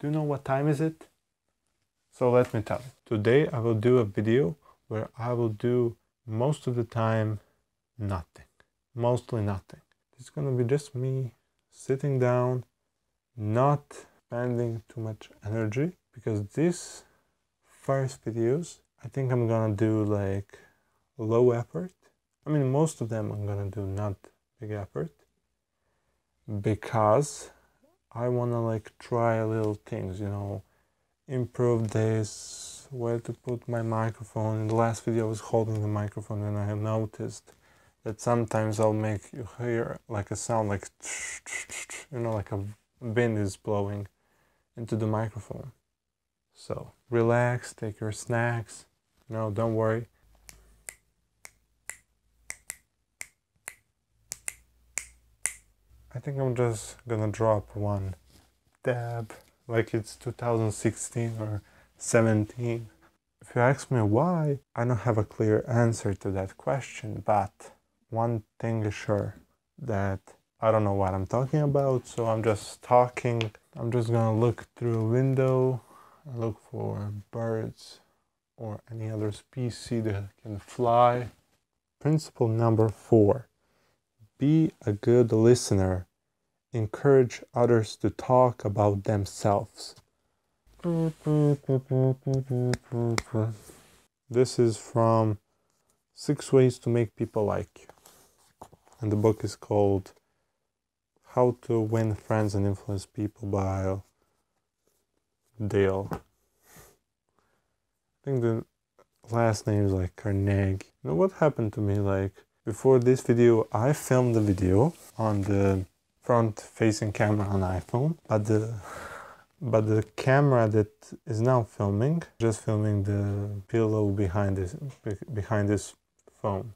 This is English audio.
Do you know what time is it? So let me tell you. Today I will do a video where I will do most of the time nothing. Mostly nothing. It's gonna be just me sitting down, not spending too much energy because these first videos I think I'm gonna do like low effort. I mean most of them I'm gonna do not big effort because I wanna like try little things, you know, improve this, where to put my microphone. In the last video I was holding the microphone and I have noticed that sometimes I'll make you hear like a sound like you know like a wind is blowing into the microphone. So relax, take your snacks. No, don't worry. I think I'm just gonna drop one dab like it's 2016 or 17. If you ask me why, I don't have a clear answer to that question, but one thing is sure that I don't know what I'm talking about, so I'm just talking. I'm just gonna look through a window and look for birds or any other species that can fly. Principle number four be a good listener. Encourage others to talk about themselves. This is from Six Ways to Make People Like You. And the book is called How to Win Friends and Influence People by Dale. I think the last name is like Carnegie. You know what happened to me? Like before this video, I filmed the video on the front facing camera on iPhone, but the but the camera that is now filming just filming the pillow behind this behind this phone